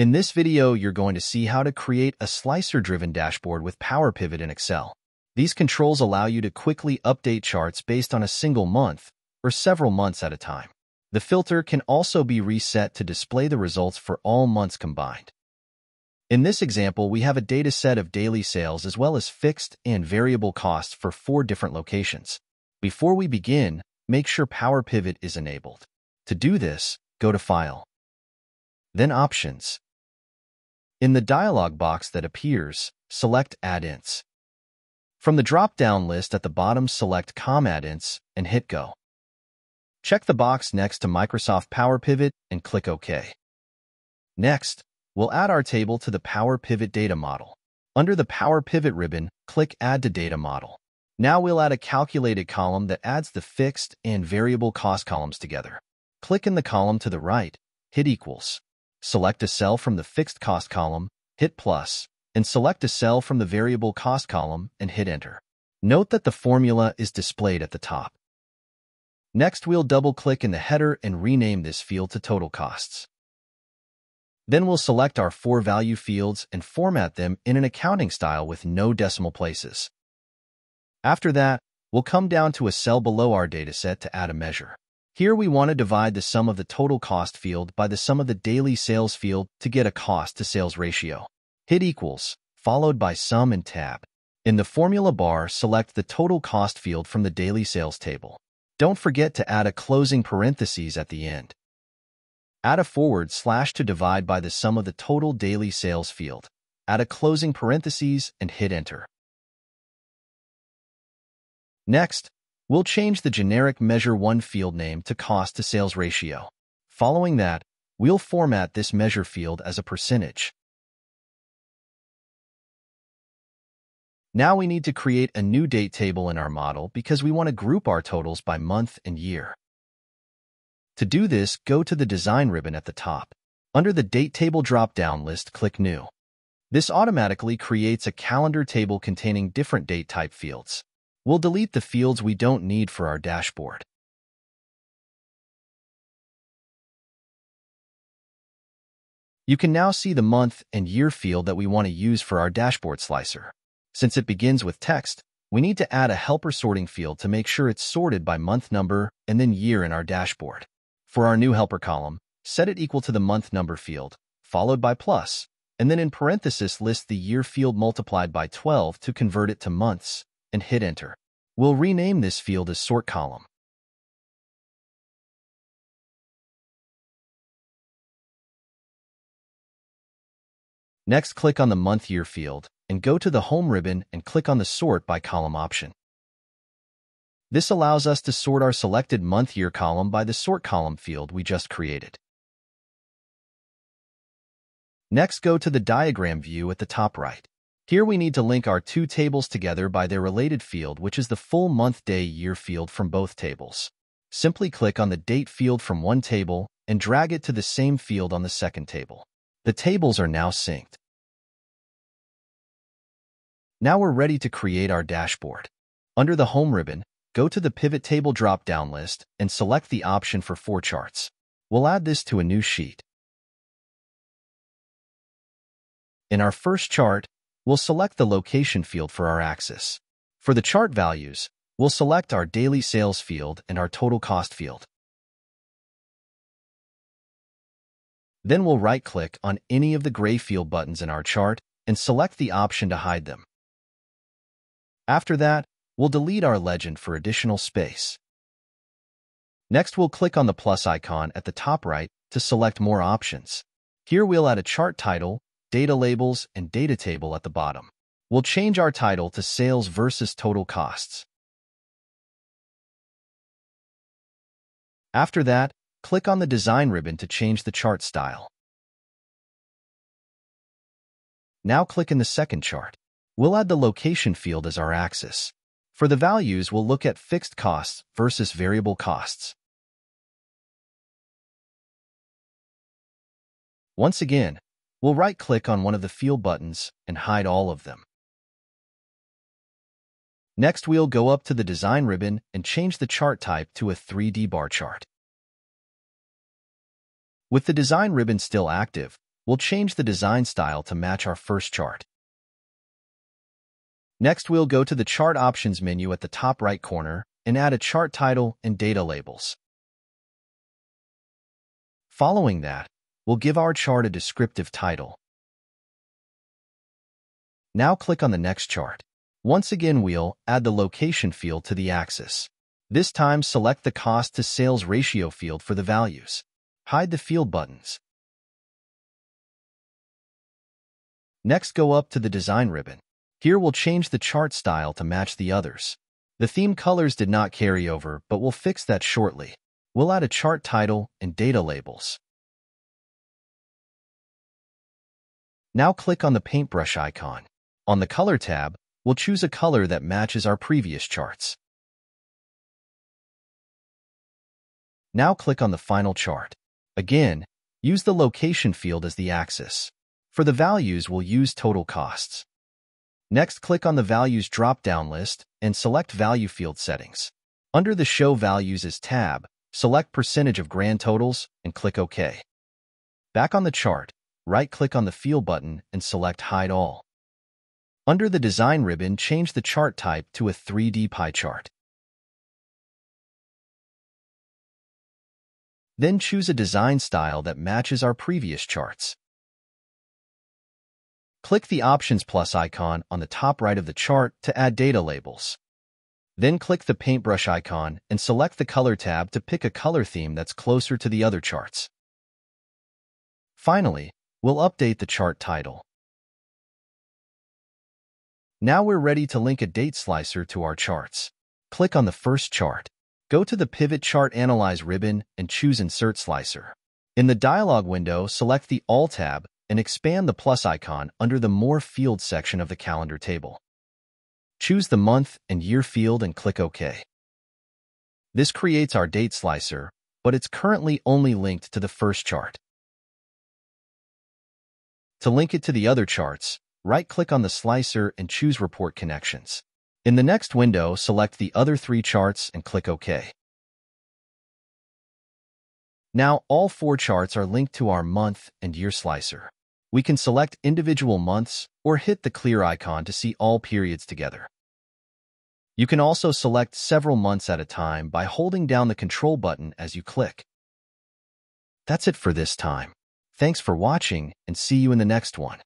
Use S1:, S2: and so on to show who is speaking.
S1: In this video, you're going to see how to create a slicer-driven dashboard with Power Pivot in Excel. These controls allow you to quickly update charts based on a single month or several months at a time. The filter can also be reset to display the results for all months combined. In this example, we have a data set of daily sales as well as fixed and variable costs for four different locations. Before we begin, make sure Power Pivot is enabled. To do this, go to File, then Options. In the dialog box that appears, select Add-ins. From the drop-down list at the bottom, select COM Add-ins and hit Go. Check the box next to Microsoft Power Pivot and click OK. Next, We'll add our table to the Power Pivot data model. Under the Power Pivot ribbon, click Add to Data Model. Now we'll add a calculated column that adds the fixed and variable cost columns together. Click in the column to the right, hit equals. Select a cell from the fixed cost column, hit plus, and select a cell from the variable cost column and hit enter. Note that the formula is displayed at the top. Next, we'll double-click in the header and rename this field to total costs. Then we'll select our four value fields and format them in an accounting style with no decimal places. After that, we'll come down to a cell below our dataset to add a measure. Here we want to divide the sum of the total cost field by the sum of the daily sales field to get a cost to sales ratio. Hit equals, followed by sum and tab. In the formula bar, select the total cost field from the daily sales table. Don't forget to add a closing parentheses at the end. Add a forward slash to divide by the sum of the total daily sales field. Add a closing parentheses and hit enter. Next, we'll change the generic Measure 1 field name to Cost to Sales Ratio. Following that, we'll format this measure field as a percentage. Now we need to create a new date table in our model because we want to group our totals by month and year. To do this, go to the Design ribbon at the top. Under the Date Table drop-down list, click New. This automatically creates a calendar table containing different date type fields. We'll delete the fields we don't need for our dashboard. You can now see the month and year field that we want to use for our dashboard slicer. Since it begins with text, we need to add a helper sorting field to make sure it's sorted by month number and then year in our dashboard. For our new helper column, set it equal to the month number field, followed by plus, and then in parenthesis list the year field multiplied by 12 to convert it to months, and hit enter. We'll rename this field as sort column. Next, click on the month year field and go to the Home ribbon and click on the Sort by Column option. This allows us to sort our selected month-year column by the sort column field we just created. Next, go to the diagram view at the top right. Here we need to link our two tables together by their related field, which is the full month, day, year field from both tables. Simply click on the date field from one table and drag it to the same field on the second table. The tables are now synced. Now we're ready to create our dashboard. Under the Home ribbon, Go to the Pivot Table drop-down list and select the option for four charts. We'll add this to a new sheet. In our first chart, we'll select the location field for our axis. For the chart values, we'll select our daily sales field and our total cost field. Then we'll right-click on any of the gray field buttons in our chart and select the option to hide them. After that, We'll delete our legend for additional space. Next, we'll click on the plus icon at the top right to select more options. Here we'll add a chart title, data labels, and data table at the bottom. We'll change our title to Sales versus Total Costs. After that, click on the Design ribbon to change the chart style. Now click in the second chart. We'll add the location field as our axis. For the values, we'll look at fixed costs versus variable costs. Once again, we'll right-click on one of the field buttons and hide all of them. Next, we'll go up to the Design ribbon and change the chart type to a 3D bar chart. With the Design ribbon still active, we'll change the design style to match our first chart. Next, we'll go to the Chart Options menu at the top right corner and add a chart title and data labels. Following that, we'll give our chart a descriptive title. Now click on the next chart. Once again, we'll add the location field to the axis. This time, select the cost to sales ratio field for the values. Hide the field buttons. Next, go up to the design ribbon. Here we'll change the chart style to match the others. The theme colors did not carry over, but we'll fix that shortly. We'll add a chart title and data labels. Now click on the paintbrush icon. On the Color tab, we'll choose a color that matches our previous charts. Now click on the final chart. Again, use the location field as the axis. For the values, we'll use total costs. Next, click on the Values drop-down list and select Value Field Settings. Under the Show Values as tab, select Percentage of Grand Totals and click OK. Back on the chart, right-click on the Field button and select Hide All. Under the Design ribbon, change the chart type to a 3D pie chart. Then choose a design style that matches our previous charts. Click the Options Plus icon on the top right of the chart to add data labels. Then click the Paintbrush icon and select the Color tab to pick a color theme that's closer to the other charts. Finally, we'll update the chart title. Now we're ready to link a date slicer to our charts. Click on the first chart. Go to the Pivot Chart Analyze ribbon and choose Insert Slicer. In the dialog window, select the All tab and expand the plus icon under the More Field section of the calendar table. Choose the month and year field and click OK. This creates our date slicer, but it's currently only linked to the first chart. To link it to the other charts, right-click on the slicer and choose Report Connections. In the next window, select the other three charts and click OK. Now, all four charts are linked to our month and year slicer. We can select individual months or hit the clear icon to see all periods together. You can also select several months at a time by holding down the control button as you click. That's it for this time. Thanks for watching and see you in the next one.